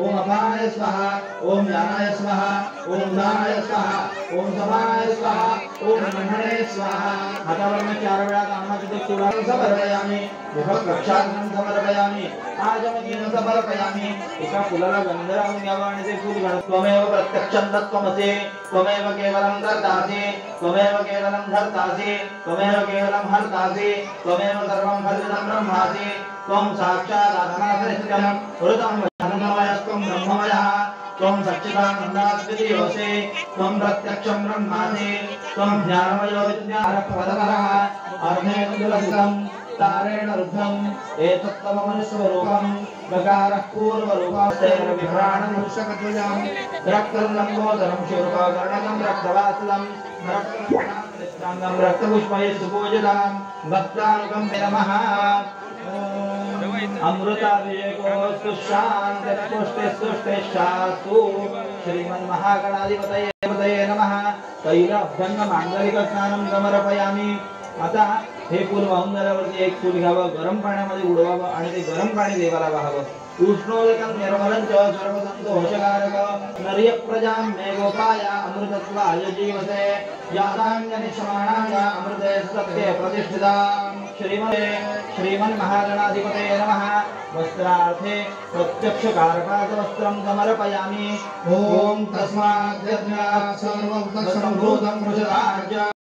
ओम अपानाय स्वाहा, ओम ज्ञानाय स्वाहा, ओम दानाय स्वाहा, ओम समानाय स्वाहा, ओम ब्रह्मणे स्वाहा। हातावरनं चार वेळा कामाची ते चूडा समर्पयामी, मुख प्रक्षालन समर्पयामी आजमदीन समर्पयामी। एका फुलाला गंध लावून घ्यावा आणि ते फूल घाल त्वमेव प्रत्यक्षं तत्त्वमसि, त्वमेव केवलं धर्तासि त्वमेव केवलं धर्तासि, त्वमेव केवलं हर्तासि, त्वमेव सर्वं हरितं ब्रह्मासि, त्वं साक्षात् आत्मा आत्मासृष्टं हृतं ब्रह्ममयः त्वं सच्चिदानन्दाद्वितीयोऽसि त्वं प्रत्यक्षं ब्रह्मासि त्वं ज्ञानमयो विज्ञानपदकरः अर्धेन्दुलसितं तारेण रुद्धम् एतत्तममनुस्वरूपं गकारः पूर्वरूपास्तेन विभ्राणं रक्तं लम्बोदरं शिवकर्णकं रक्तवासलं रक्तं सुपूजितां भक्तानुकं नमः। अमृताभिषेकोऽस्तु शान्तिः स्तुष्टे शास्तु श्रीमन्महागणाधिपतये देवतये नमः। तैलाभ्यङ्गमाङ्गलिकस्नानं समर्पयामि। आता हे फूल वाहून एक फूल घ्यावं गरम पाण्यामध्ये उडवावं आणि ते गरम पाणी देवाला वाहावं उष्णोदकं निर्मलं च सर्वसन्तोषकारक। नर्य प्रजां मे गोपाय अमृतत्वाय जीवसे अमृते प्रतिष्ठितां श्रीमते श्रीमन्महागणाधिपतये नमः। वस्त्रार्थे वस्त्रे समर्पयामि। ॐ तस्मात् सर्वं तत्सम्भूतं मृषराज्य